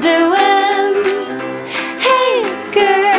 doing? Hey, girl.